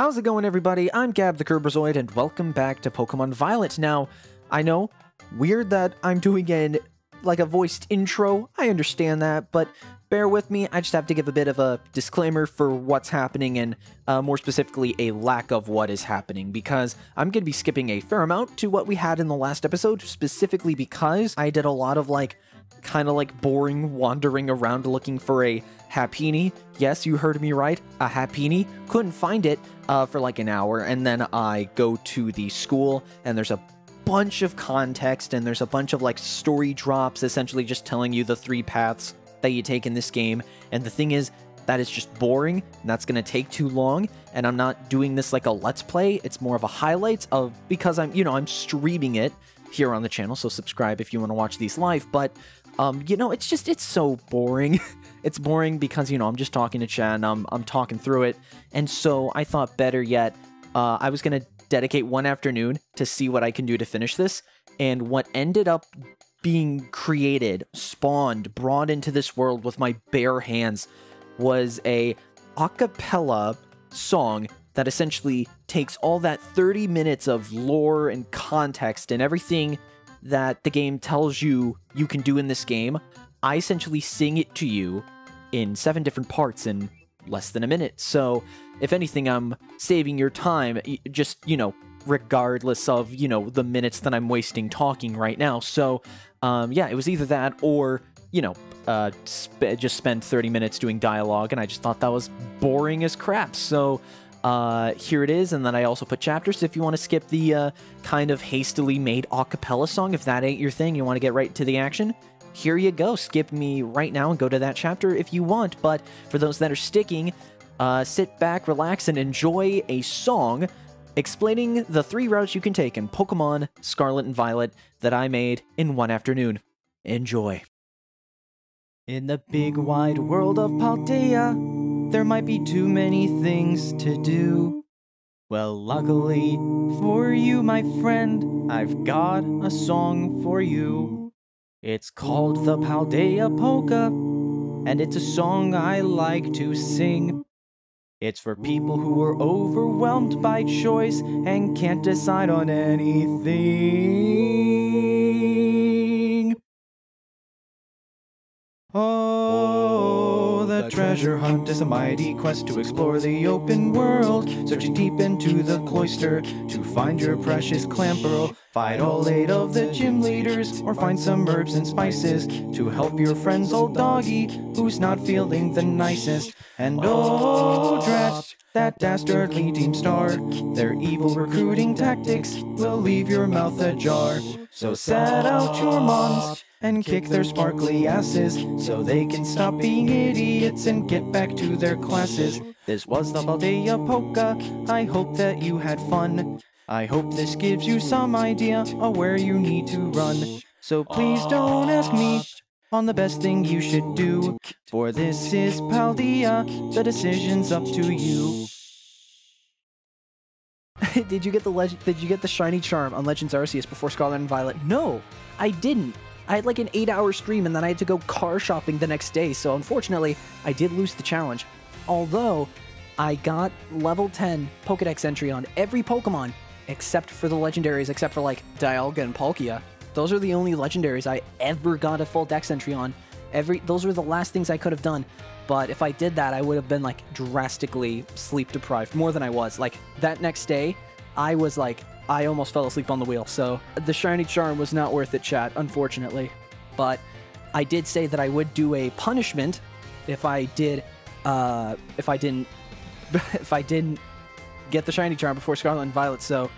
How's it going, everybody? I'm Gab the Kirbizoid, and welcome back to Pokemon Violet. Now, I know, weird that I'm doing an like a voiced intro. I understand that, but bear with me. I just have to give a bit of a disclaimer for what's happening and uh, more specifically a lack of what is happening because I'm going to be skipping a fair amount to what we had in the last episode, specifically because I did a lot of like kind of like boring wandering around looking for a Happiny. Yes, you heard me right, a Happiny. Couldn't find it uh, for like an hour, and then I go to the school, and there's a bunch of context, and there's a bunch of like story drops, essentially just telling you the three paths that you take in this game. And the thing is, that is just boring, and that's gonna take too long. And I'm not doing this like a let's play. It's more of a highlights of because I'm, you know, I'm streaming it here on the channel. So subscribe if you want to watch these live. But um, you know, it's just it's so boring. it's boring because you know I'm just talking to Chad and I'm I'm talking through it, and so I thought better yet, uh, I was gonna dedicate one afternoon to see what I can do to finish this, and what ended up being created, spawned, brought into this world with my bare hands was a acapella song that essentially takes all that 30 minutes of lore and context and everything that the game tells you you can do in this game, I essentially sing it to you in seven different parts in less than a minute. So, if anything, I'm saving your time, just, you know, regardless of, you know, the minutes that I'm wasting talking right now. So, um, yeah, it was either that or, you know, uh, sp- just spend 30 minutes doing dialogue, and I just thought that was boring as crap. So, uh, here it is, and then I also put chapters. If you want to skip the uh, kind of hastily made a cappella song, if that ain't your thing, you want to get right to the action, here you go. Skip me right now and go to that chapter if you want. But for those that are sticking, uh, sit back, relax, and enjoy a song explaining the three routes you can take in Pokemon Scarlet and Violet that I made in one afternoon. Enjoy. In the big wide world of Paldea, there might be too many things to do. Well, luckily for you, my friend, I've got a song for you. It's called the Paldea Polka, and it's a song I like to sing. It's for people who are overwhelmed by choice and can't decide on anything. Treasure hunt is a mighty quest to explore the open world. Searching deep into the cloister to find your precious Clamperl. Fight all eight of the gym leaders, or find some herbs and spices to help your friend's old doggy who's not feeling the nicest. And oh, drat that dastardly Team Star. Their evil recruiting tactics will leave your mouth ajar. So set out your mons and kick their sparkly asses so they can stop being idiots and get back to their classes. This was the Paldea Polka. I hope that you had fun. I hope this gives you some idea of where you need to run. So please don't ask me on the best thing you should do. For this is Paldea, the decision's up to you. did you get the legend? Did you get the shiny charm on Legends Arceus before Scarlet and Violet? No, I didn't. I had like an eight hour stream and then I had to go car shopping the next day, so unfortunately, I did lose the challenge. Although, I got level 10 Pokedex entry on every Pokemon except for the legendaries, except for like Dialga and Palkia. Those are the only legendaries I ever got a full dex entry on. Every those were the last things I could have done. But if I did that, I would have been like drastically sleep deprived, more than I was. Like that next day, I was like I almost fell asleep on the wheel. So the shiny charm was not worth it, chat, unfortunately. But I did say that I would do a punishment if I did, uh, if I didn't, if I didn't get the shiny charm before Scarlet and Violet. So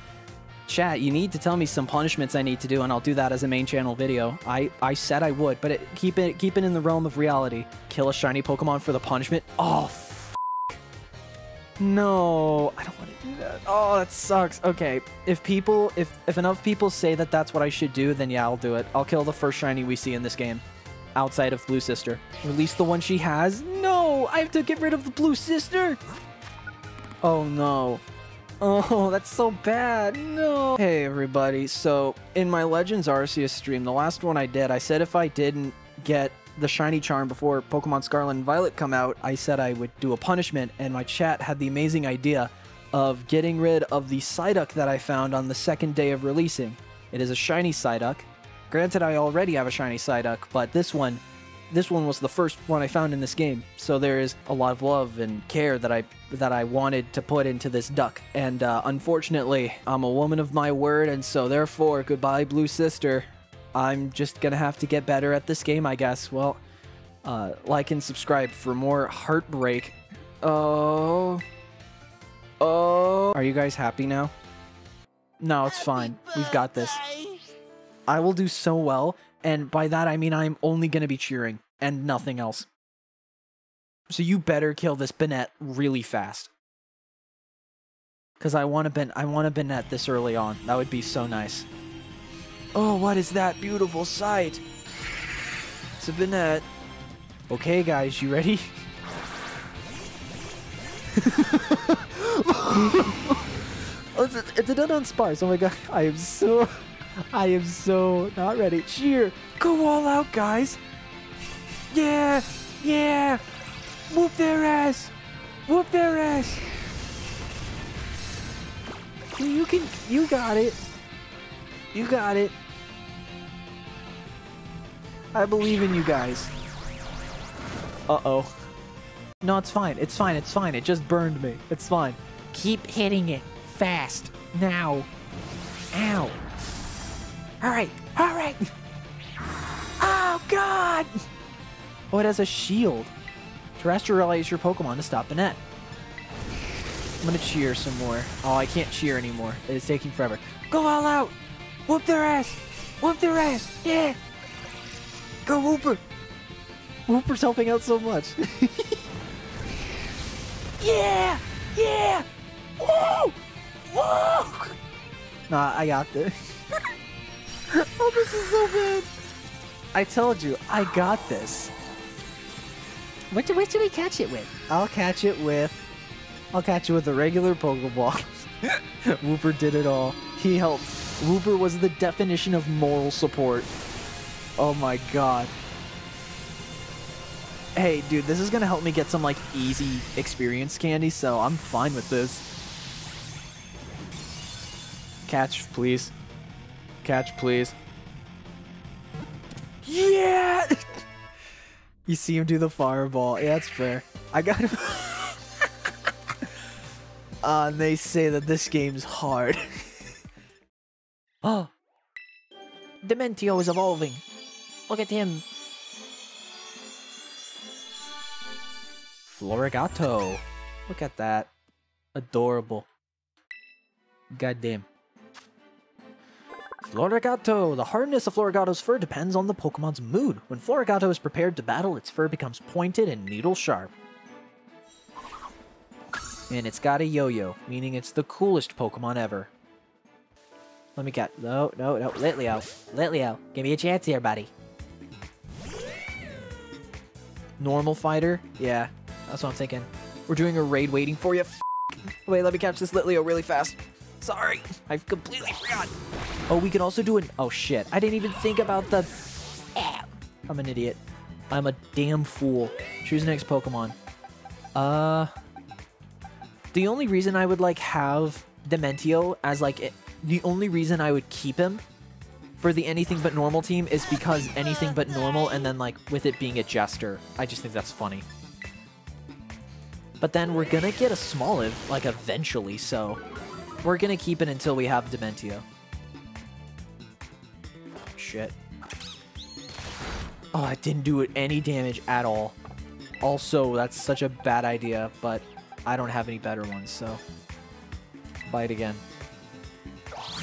chat, you need to tell me some punishments I need to do, and I'll do that as a main channel video. I, I said I would, but it, keep it keep it in the realm of reality. Kill a shiny Pokemon for the punishment. Oh, no, I don't want to do that. Oh, that sucks. Okay, if people, if if enough people say that that's what I should do, then yeah, I'll do it. I'll kill the first shiny we see in this game, outside of Blue Sister. Release the one she has. No, I have to get rid of the Blue Sister. Oh no. Oh, that's so bad. No. Hey everybody. So in my Legends Arceus stream, the last one I did, I said if I didn't get the shiny charm before Pokemon Scarlet and Violet come out, I said I would do a punishment, and my chat had the amazing idea of getting rid of the Psyduck that I found on the second day of releasing. It is a shiny Psyduck. Granted, I already have a shiny Psyduck, but this one, this one was the first one I found in this game. So there is a lot of love and care that I that I wanted to put into this duck. And uh, unfortunately, I'm a woman of my word, and so therefore, goodbye, Blue Sister. I'm just gonna have to get better at this game, I guess. Well, uh, like and subscribe for more heartbreak. Oh. Oh. Are you guys happy now? No, it's fine. We've got this. I will do so well, and by that I mean I'm only gonna be cheering and nothing else. So you better kill this Banette really fast. Cause I want to ben I want to Banette this early on. That would be so nice. Oh, what is that beautiful sight? It's a Banette. Okay, guys, you ready? oh, it's, a, it's a done on Sparse. Oh my god, I am so, I am so not ready. Cheer, go all out, guys. Yeah, yeah, whoop their ass, whoop their ass. You can, you got it. You got it. I believe in you guys. Uh-oh. No, it's fine. It's fine. It's fine. It just burned me. It's fine. Keep hitting it. Fast. Now. Ow. Alright. Alright. Oh, God. Oh, it has a shield. Terastallize your Pokemon to stop the net. I'm gonna cheer some more. Oh, I can't cheer anymore. It is taking forever. Go all out! Whoop their ass! Whoop their ass! Yeah! Go Wooper! Wooper's helping out so much. yeah! Yeah! Whoa! Whoa! Nah, I got this. oh, this is so bad. I told you, I got this. What, do- what should we catch it with? I'll catch it with... I'll catch it with a regular Pokeball. Wooper did it all. He helped. Wooper was the definition of moral support. Oh my god. Hey, dude, this is gonna help me get some, like, easy experience candy, so I'm fine with this. Catch, please. Catch, please. Yeah! you see him do the fireball. Yeah, that's fair. I got him. uh, and they say that this game's hard. oh. Dimentio is evolving. Look at him. Floragato. Look at that. Adorable. Goddamn. Floragato. The hardness of Floragato's fur depends on the Pokemon's mood. When Floragato is prepared to battle, its fur becomes pointed and needle sharp. And it's got a yo-yo, meaning it's the coolest Pokemon ever. Let me get... No, no, no. Litleo. Litleo. Give me a chance here, buddy. Normal fighter? Yeah, that's what I'm thinking. We're doing a raid waiting for you. Wait, let me catch this Litleo really fast. Sorry, I completely forgot. Oh, we can also do an... Oh, shit. I didn't even think about the... I'm an idiot. I'm a damn fool. Choose next Pokemon. Uh... The only reason I would, like, have Dimentio as, like... It, the only reason I would keep him for the anything but normal team is because anything but normal and then like with it being a jester. I just think that's funny. But then we're gonna get a Smoliv, like eventually, so we're gonna keep it until we have Dimentio. Shit. Oh, it didn't do it any damage at all. Also, that's such a bad idea, but I don't have any better ones, so bite again.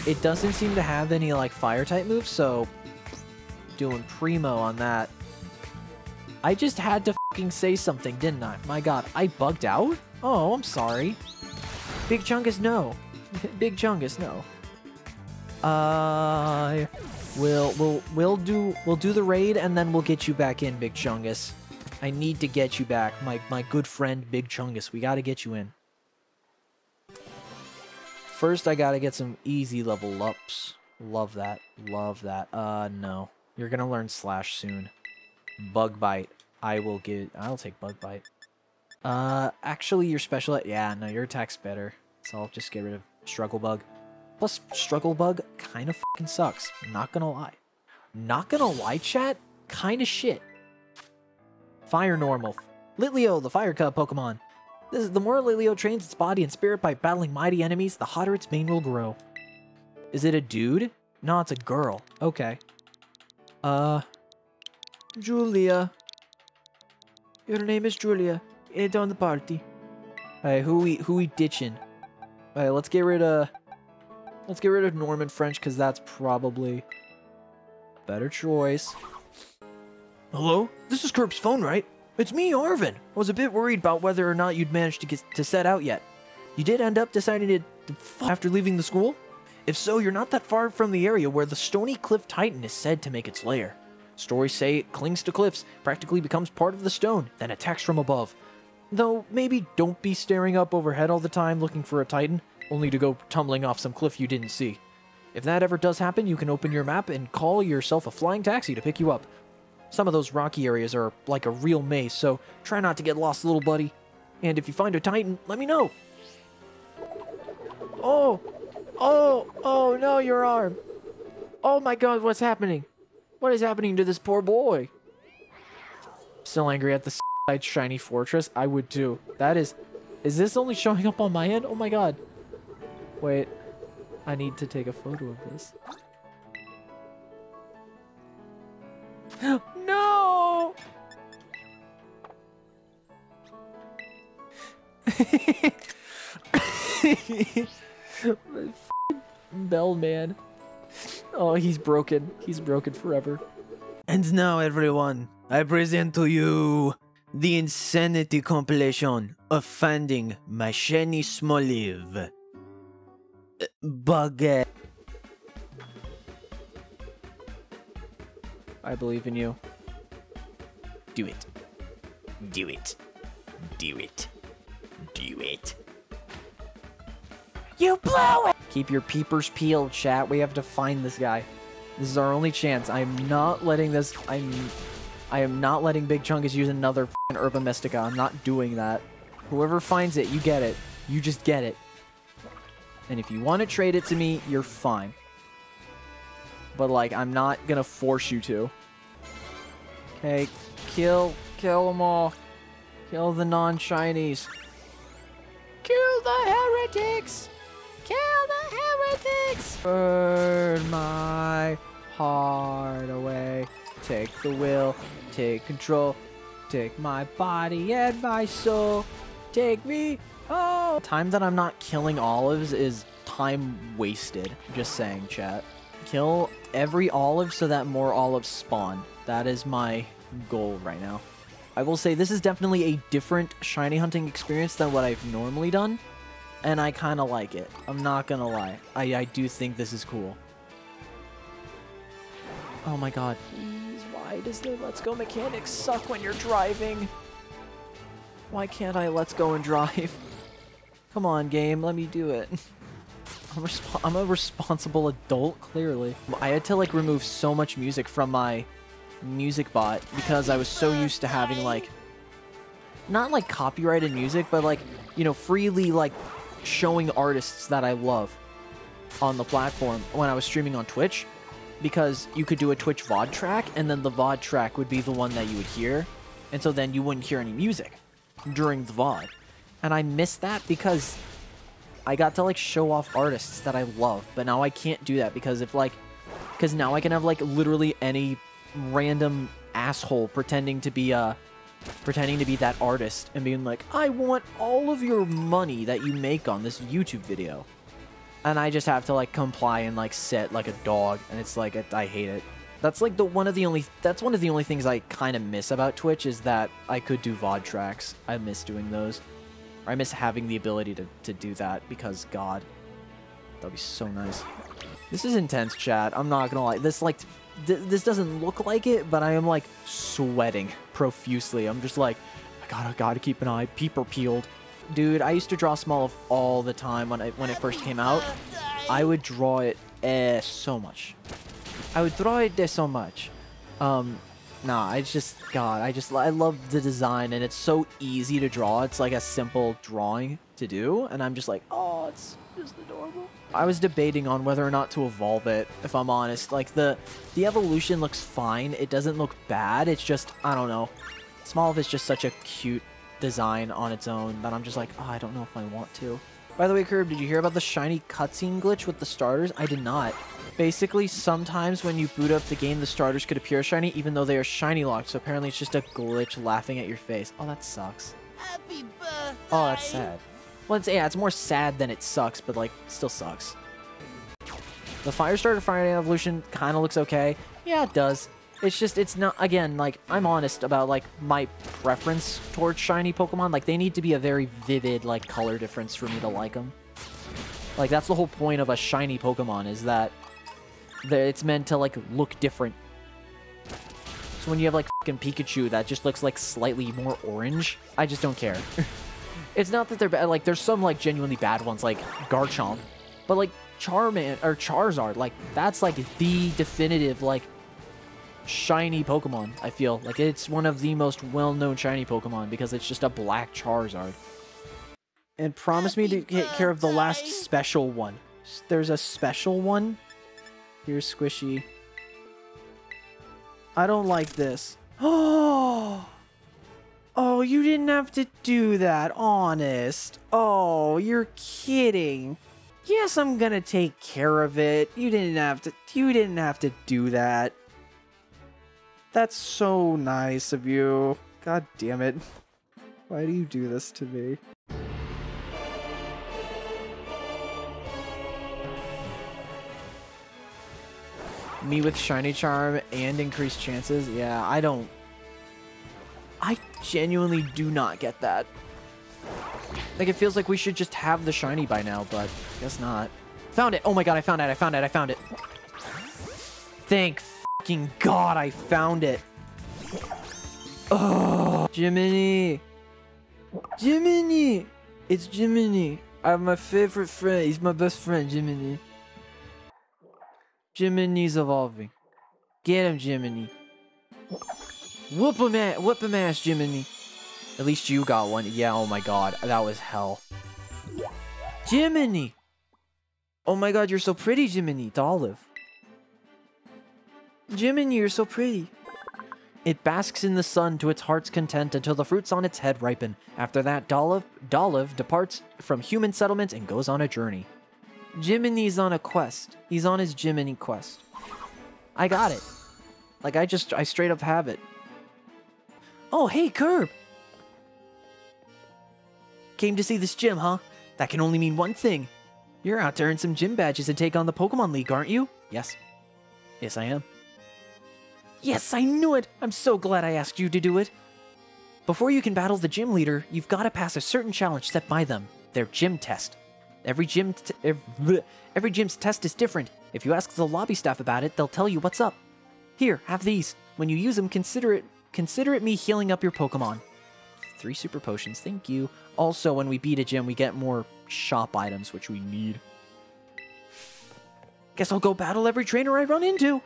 It doesn't seem to have any, like, fire-type moves, so doing primo on that. I just had to fucking say something, didn't I? My god, I bugged out? Oh, I'm sorry. Big Chungus, no. Big Chungus, no. Uh, we'll, we'll, we'll do, we'll do the raid, and then we'll get you back in, Big Chungus. I need to get you back, my, my good friend, Big Chungus. We gotta get you in. First, I gotta get some easy level ups. Love that. Love that. Uh, no. You're gonna learn Slash soon. Bug Bite. I will get... I'll take Bug Bite. Uh, actually, your special... Yeah, no, your attack's better. So I'll just get rid of Struggle Bug. Plus, Struggle Bug kind of fucking sucks. Not gonna lie. Not gonna lie, chat? Kinda shit. Fire Normal. Litleo, the Fire Cub Pokemon. This is the more Litleo trains its body and spirit by battling mighty enemies, the hotter its mane will grow. Is it a dude? No, it's a girl. Okay. Uh, Julia. Your name is Julia. It's on the party. Alright, who we who we ditching? Let's get rid of let's get rid of Norman French because that's probably better choice. Hello? This is Curb's phone, right? It's me, Arven. I was a bit worried about whether or not you'd managed to get to set out yet. You did end up deciding to, after leaving the school? If so, you're not that far from the area where the Stony Cliff Titan is said to make its lair. Stories say it clings to cliffs, practically becomes part of the stone, then attacks from above. Though maybe don't be staring up overhead all the time looking for a Titan, only to go tumbling off some cliff you didn't see. If that ever does happen, you can open your map and call yourself a flying taxi to pick you up. Some of those rocky areas are like a real maze, so try not to get lost, little buddy. And if you find a Titan, let me know. Oh! Oh! Oh no, your arm! Oh my god, what's happening? What is happening to this poor boy? Still angry at the shiny fortress? I would do. That is... Is this only showing up on my end? Oh my god. Wait. I need to take a photo of this. no! Bell man. Oh, he's broken. He's broken forever. And now, everyone, I present to you the Insanity compilation of finding my shiny Smoliv. Uh, Bugget. I believe in you. Do it. Do it. Do it. Do it. You blew it! Keep your peepers peeled, chat. We have to find this guy. This is our only chance. I'm not letting this... I'm... I am not letting Big Chungus use another f***ing Urban Mystica. I'm not doing that. Whoever finds it, you get it. You just get it. And if you want to trade it to me, you're fine. But, like, I'm not gonna force you to. Okay, kill, kill them all. Kill the non-shinies. Kill the heretics! Kill the heretics! Burn my heart away. Take the will, take control. Take my body and my soul. Take me home. Time that I'm not killing olives is time wasted. Just saying, chat. Kill every olive so that more olives spawn. That is my goal right now. I will say this is definitely a different shiny hunting experience than what I've normally done, and I kind of like it. I'm not gonna lie. I, I do think this is cool. Oh my god. Why does the Let's Go mechanics suck when you're driving? Why can't I Let's Go and drive? Come on, game, let me do it. I'm, I'm a responsible adult, clearly. I had to, like, remove so much music from my music bot because I was so used to having, like, not, like, copyrighted music, but, like, you know, freely, like, showing artists that I love on the platform when I was streaming on Twitch because you could do a Twitch VOD track and then the VOD track would be the one that you would hear. And so then you wouldn't hear any music during the VOD. And I missed that because I got to like show off artists that I love, but now I can't do that because if like because now I can have like literally any random asshole pretending to be uh pretending to be that artist and being like, I want all of your money that you make on this YouTube video. And I just have to like comply and like sit like a dog and it's like I hate it. That's like the one of the only that's one of the only things I kind of miss about Twitch is that I could do VOD tracks. I miss doing those. Or I miss having the ability to, to do that because God. That'd be so nice. This is intense, chat. I'm not gonna lie. This like th this doesn't look like it, but I am like sweating profusely. I'm just like, I gotta gotta keep an eye peeper peeled. Dude, I used to draw Smoliv all the time when I when it first came out. I would draw it eh, so much. I would draw it there so much. Um, nah, I just, God, I just, I love the design and it's so easy to draw. It's like a simple drawing to do. And I'm just like, oh, it's just adorable. I was debating on whether or not to evolve it, if I'm honest. Like, the, the evolution looks fine. It doesn't look bad. It's just, I don't know. Smoliv is just such a cute design on its own that I'm just like, oh, I don't know if I want to. By the way, Curb, did you hear about the shiny cutscene glitch with the starters? I did not. Basically, sometimes when you boot up the game, the starters could appear shiny even though they are shiny locked. So apparently it's just a glitch laughing at your face. Oh, that sucks. Happy oh, birthday. Oh, that's sad. Well, it's, yeah, it's more sad than it sucks, but like, still sucks. The Firestarter Fire Evolution kind of looks okay. Yeah, it does. It's just, it's not, again, like, I'm honest about, like, my preference towards shiny Pokemon. Like, they need to be a very vivid, like, color difference for me to like them. Like, that's the whole point of a shiny Pokemon, is that it's meant to, like, look different. So when you have, like, fucking Pikachu that just looks, like, slightly more orange, I just don't care. it's not that they're bad. Like, there's some, like, genuinely bad ones, like Garchomp. But, like, Charman, or Charizard, like, that's, like, the definitive, like, shiny Pokemon, I feel. Like, it's one of the most well-known shiny Pokemon because it's just a black Charizard. And promise me to take care of the last special one. There's a special one. Here's Squishy. I don't like this. Oh! Oh, you didn't have to do that, honest. Oh, you're kidding. Yes, I'm gonna take care of it. You didn't have to you didn't have to do that. That's so nice of you. God damn it. Why do you do this to me? Me with Shiny Charm and increased chances? Yeah, I don't... I genuinely do not get that. Like, it feels like we should just have the Shiny by now, but guess not. Found it! Oh my god, I found it, I found it, I found it! Thank fucking god I found it. Oh, Jiminy. Jiminy. It's Jiminy. I have my favorite friend. He's my best friend, Jiminy. Jiminy's evolving. Get him, Jiminy. Whoop him, at, whoop him ass, Jiminy. At least you got one. Yeah, oh my god. That was hell. Jiminy. Oh my god, you're so pretty, Jiminy. It's Olive. Jiminy, you're so pretty. It basks in the sun to its heart's content until the fruits on its head ripen. After that, Dolliv, Dolliv departs from human settlement and goes on a journey. Jiminy's on a quest. He's on his Jiminy quest. I got it. Like, I just, I straight up have it. Oh, hey, Curb! Came to see this gym, huh? That can only mean one thing. You're out to earn some gym badges and take on the Pokemon League, aren't you? Yes. Yes, I am. Yes, I knew it! I'm so glad I asked you to do it. Before you can battle the gym leader, you've got to pass a certain challenge set by them, their gym test. Every gym every, every gym's test is different. If you ask the lobby staff about it, they'll tell you what's up. Here, have these. When you use them, consider it consider it me healing up your Pokemon. Three super potions, thank you. Also, when we beat a gym, we get more shop items, which we need. Guess I'll go battle every trainer I run into.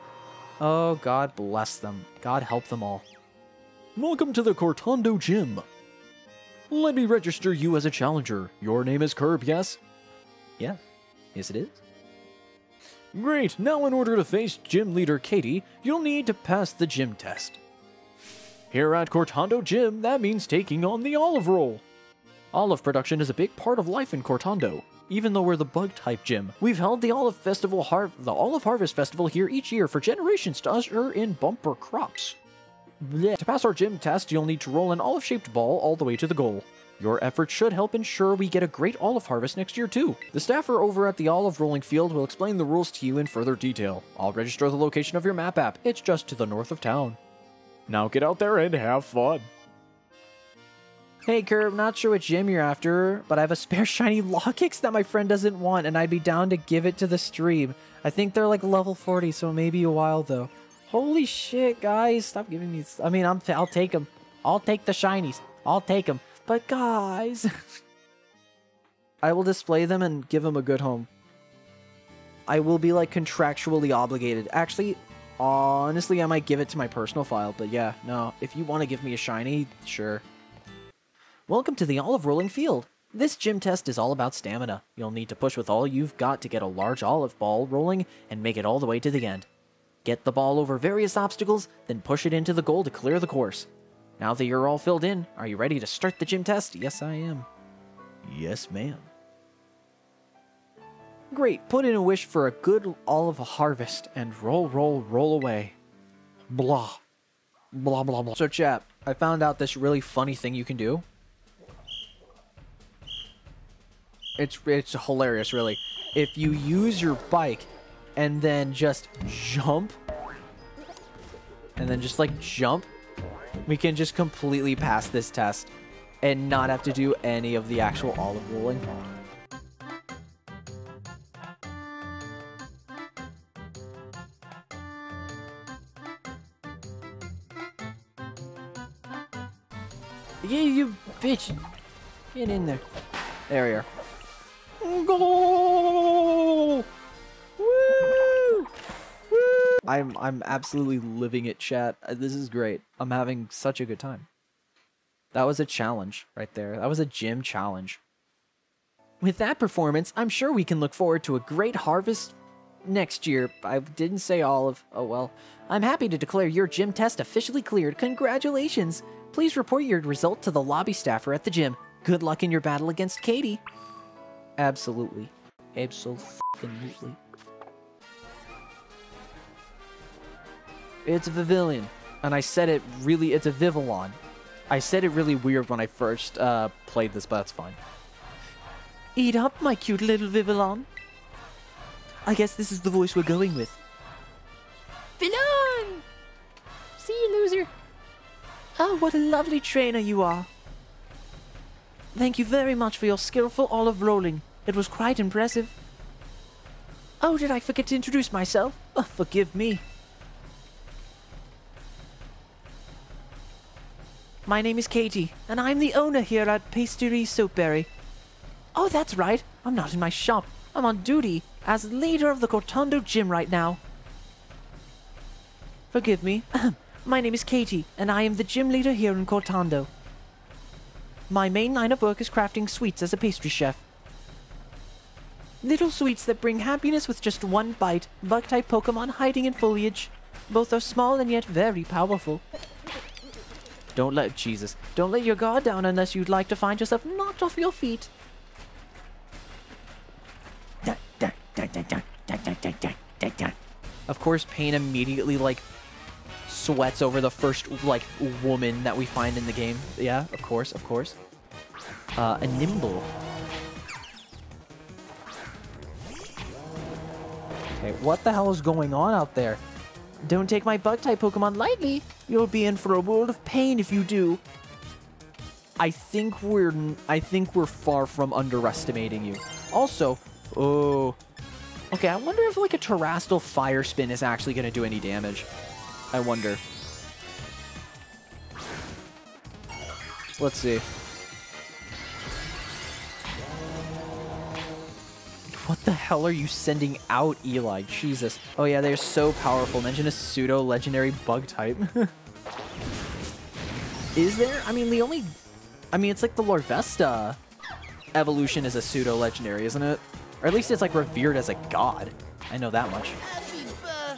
Oh, God bless them. God help them all. Welcome to the Cortondo Gym. Let me register you as a challenger. Your name is Curb, yes? Yes. Yes, it is. Great. Now, in order to face gym leader Katy, you'll need to pass the gym test. Here at Cortondo Gym, that means taking on the olive roll. Olive production is a big part of life in Cortondo even though we're the bug type gym. We've held the Olive Festival Har the Olive Harvest Festival here each year for generations to usher in bumper crops. To pass our gym test, you'll need to roll an olive-shaped ball all the way to the goal. Your efforts should help ensure we get a great olive harvest next year too. The staffer over at the olive rolling field will explain the rules to you in further detail. I'll register the location of your map app. It's just to the north of town. Now get out there and have fun. Hey, Curb, not sure which gym you're after, but I have a spare shiny Lokix that my friend doesn't want, and I'd be down to give it to the stream. I think they're like level 40, so maybe a while, though. Holy shit, guys. Stop giving me... I mean, I'm I'll take them. I'll take the shinies. I'll take them. But, guys... I will display them and give them a good home. I will be, like, contractually obligated. Actually, honestly, I might give it to my personal file, but yeah, no. If you want to give me a shiny, sure. Welcome to the olive rolling field. This gym test is all about stamina. You'll need to push with all you've got to get a large olive ball rolling and make it all the way to the end. Get the ball over various obstacles, then push it into the goal to clear the course. Now that you're all filled in, are you ready to start the gym test? Yes, I am. Yes, ma'am. Great, put in a wish for a good olive harvest and roll, roll, roll away. Blah. Blah, blah, blah. So, chap, I found out this really funny thing you can do. It's, it's hilarious, really. If you use your bike and then just jump, and then just like jump, we can just completely pass this test and not have to do any of the actual olive rolling. Yeah, you bitch. Get in there. There we are. Goal! Woo! Woo! I'm I'm absolutely living it, chat. Uh, This is great. I'm having such a good time. That was a challenge right there. That was a gym challenge. With that performance, I'm sure we can look forward to a great harvest next year. I didn't say olive. Oh well. I'm happy to declare your gym test officially cleared. Congratulations! Please report your result to the lobby staffer at the gym. Good luck in your battle against Katy. Absolutely. Absolutely. It's a Vivillon. And I said it really, it's a Vivillon. I said it really weird when I first uh, played this, but that's fine. Eat up, my cute little Vivillon. I guess this is the voice we're going with. Vilon! See you, loser. Oh, what a lovely trainer you are. Thank you very much for your skillful olive rolling. It was quite impressive. Oh, did I forget to introduce myself? Oh, forgive me. My name is Katy, and I'm the owner here at Pastry Soapberry. Oh, that's right. I'm not in my shop. I'm on duty as leader of the Cortondo Gym right now. Forgive me. My name is Katy, and I am the gym leader here in Cortondo. My main line of work is crafting sweets as a pastry chef. Little sweets that bring happiness with just one bite, bug-type Pokemon hiding in foliage. Both are small and yet very powerful. Don't let Jesus. Don't let your guard down unless you'd like to find yourself knocked off your feet. Of course, Pain immediately like sweats over the first like woman that we find in the game. Yeah, of course, of course. Uh, a Nymble. Okay, what the hell is going on out there? Don't take my bug-type Pokemon lightly. You'll be in for a world of pain if you do. I think we're I think we're far from underestimating you. Also, oh, okay. I wonder if like a Terastal Fire Spin is actually going to do any damage. I wonder. Let's see. What the hell are you sending out, Eli? Jesus. Oh yeah, they're so powerful. Mention a pseudo legendary bug type. is there? I mean, the only I mean, it's like the Larvesta evolution is a pseudo legendary, isn't it? Or at least it's like revered as a god. I know that much.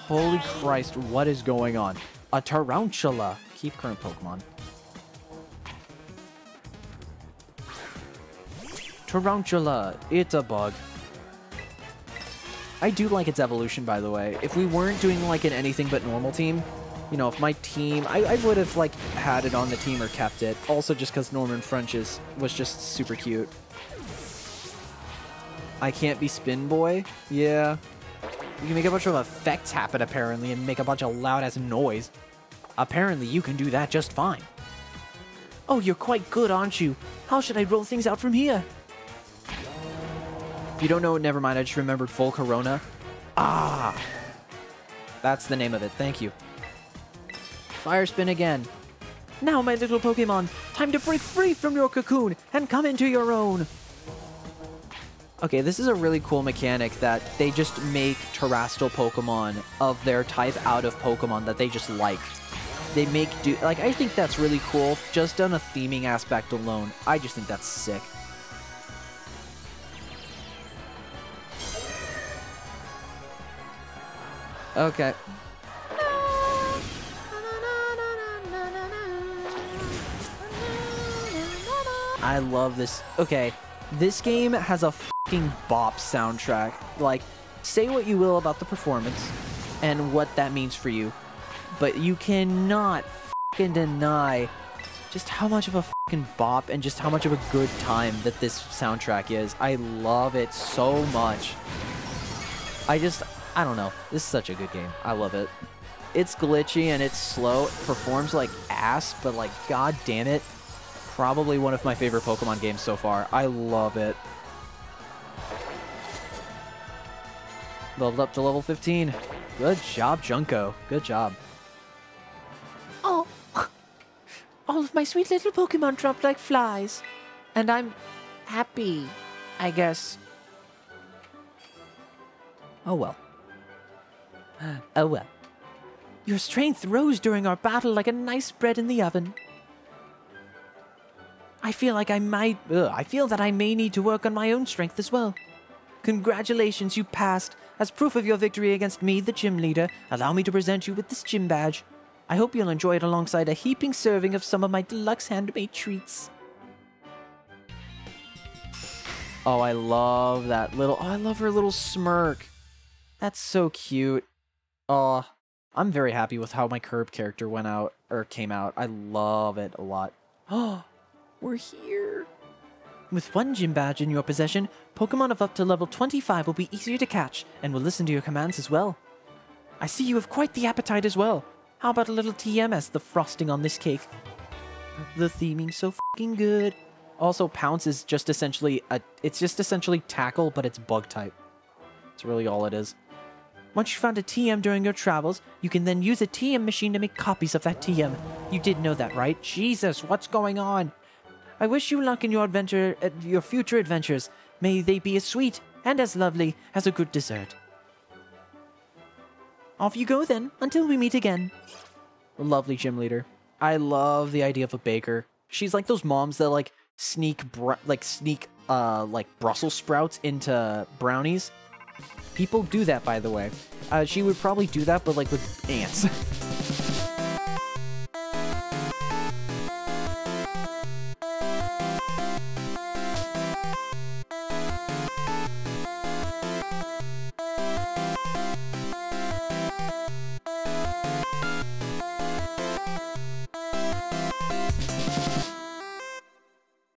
Holy Christ, what is going on? A Tarountula. Keep current Pokemon. Tarountula. It's a bug. I do like its evolution, by the way. If we weren't doing like an anything but normal team, you know, if my team, I, I would have like had it on the team or kept it. Also, just because Norman French is was just super cute. I can't be Spin Boy. Yeah, you can make a bunch of effects happen apparently, and make a bunch of loud ass noise. Apparently, you can do that just fine. Oh, you're quite good, aren't you? How should I roll things out from here? If you don't know, never mind. I just remembered Full Corona. Ah, that's the name of it. Thank you. Fire spin again. Now, my little Pokemon, time to break free from your cocoon and come into your own. Okay, this is a really cool mechanic that they just make Terastal Pokemon of their type out of Pokemon that they just like. They make do- like, I think that's really cool, just on a theming aspect alone. I just think that's sick. Okay. I love this. Okay, this game has a fucking bop soundtrack. Like, say what you will about the performance and what that means for you, but you cannot fucking deny just how much of a fucking bop and just how much of a good time that this soundtrack is. I love it so much. I just, I don't know. This is such a good game. I love it. It's glitchy and it's slow. It performs like ass, but like, god damn it. Probably one of my favorite Pokemon games so far. I love it. Leveled up to level 15. Good job, Junko. Good job. Oh, all of my sweet little Pokemon dropped like flies. And I'm happy, I guess. Oh well. Oh well. Your strength rose during our battle like a nice bread in the oven. I feel like I might. Ugh, I feel that I may need to work on my own strength as well. Congratulations, you passed. As proof of your victory against me, the gym leader, allow me to present you with this gym badge. I hope you'll enjoy it alongside a heaping serving of some of my deluxe handmade treats. Oh, I love that little. Oh, I love her little smirk. That's so cute. Oh, I'm very happy with how my curb character went out or came out. I love it a lot. Oh, we're here. With one gym badge in your possession, Pokemon of up to level 25 will be easier to catch and will listen to your commands as well. I see you have quite the appetite as well. How about a little TM as the frosting on this cake? The theming's so fucking good. Also, Pounce is just essentially a. It's just essentially tackle, but it's bug type. It's really all it is. Once you found a TM during your travels, you can then use a TM machine to make copies of that TM. You did know that, right? Jesus, what's going on? I wish you luck in your adventure, uh, your future adventures. May they be as sweet and as lovely as a good dessert. Off you go then, until we meet again. Lovely gym leader. I love the idea of a baker. She's like those moms that like sneak like sneak uh like Brussels sprouts into brownies. People do that, by the way. Uh, she would probably do that, but like with ants.